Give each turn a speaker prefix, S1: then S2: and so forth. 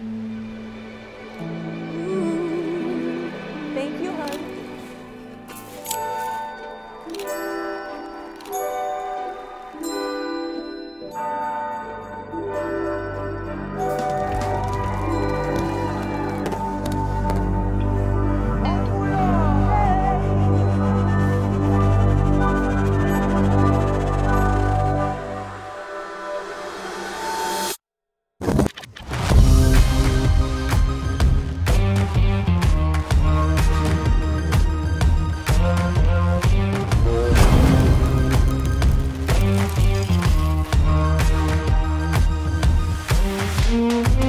S1: 嗯。
S2: Música